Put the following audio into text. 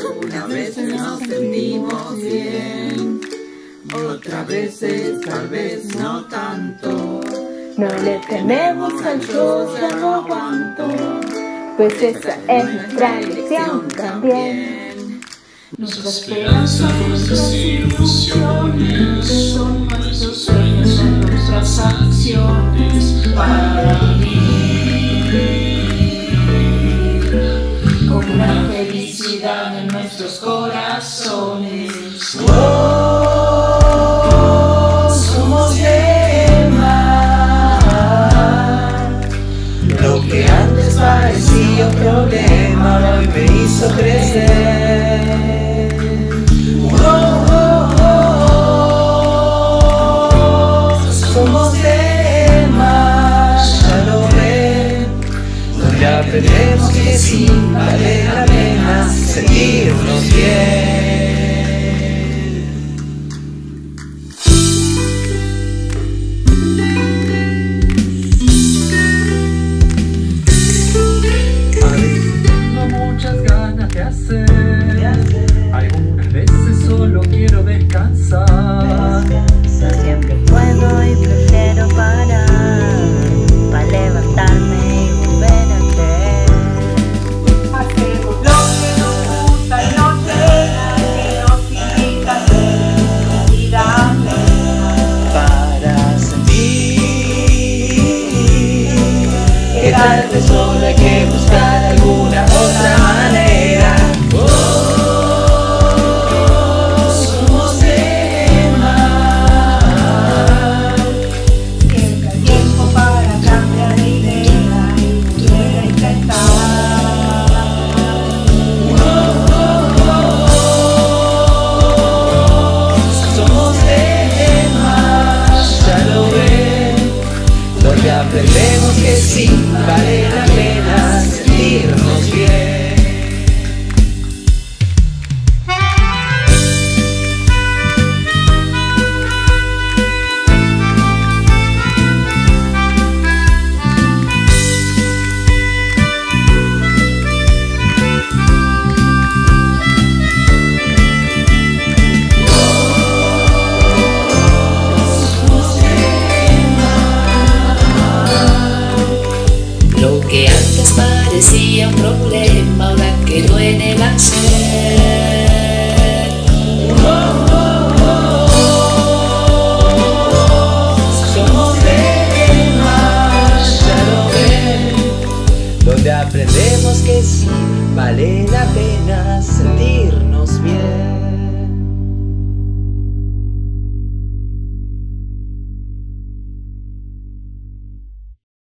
Algunas veces nos sentimos bien, otras veces tal vez no tanto. No le tememos al yo ya no aguanto, pues esa es nuestra elección también. Nuestra esperanza, nuestras ilusiones, son nuestros sueños, son nuestras acciones en nuestros corazones. Oh, somos de mar. Lo que antes parecía un problema hoy me hizo crecer. Oh, oh, oh. Somos de mar, ya lo ven. Donde aprendemos que sí vale sentirnos bien. Muchas ganas de hacer. Tal vez solo hay que buscar alguna otra parecía un problema, ahora que duele el. Somos de mar, ya lo ven, donde aprendemos que sí vale la pena sentirnos bien.